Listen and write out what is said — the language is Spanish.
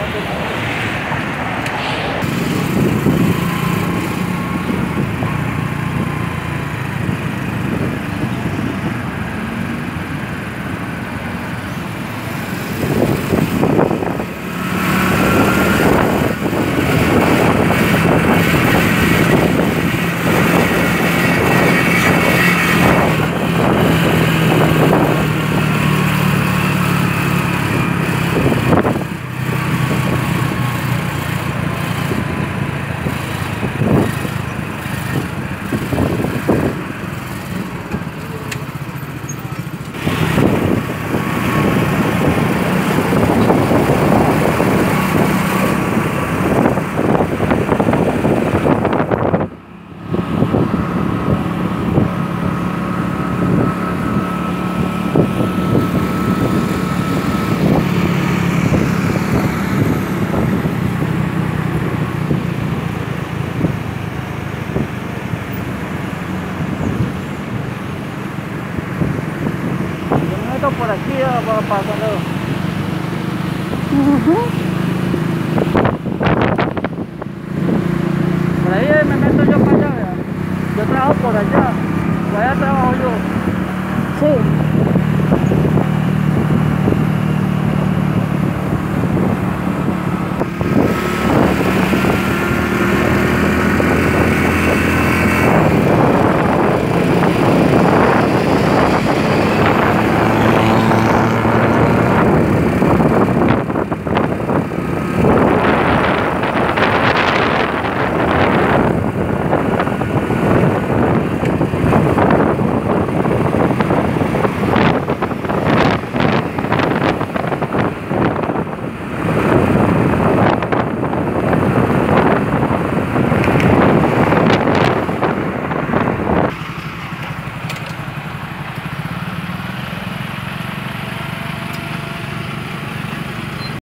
Thank you. Por aquí, va pasando. Ujú.